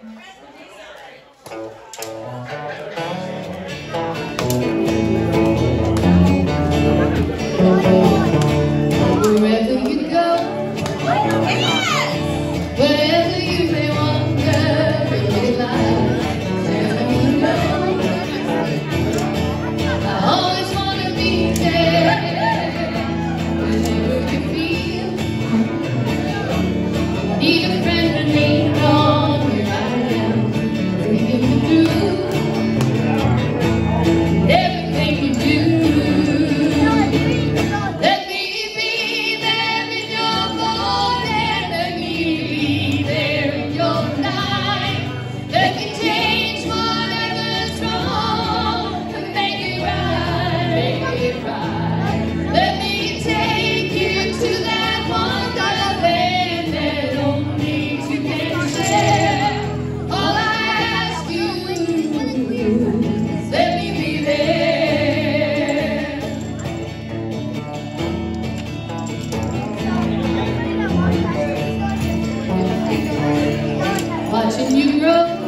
to the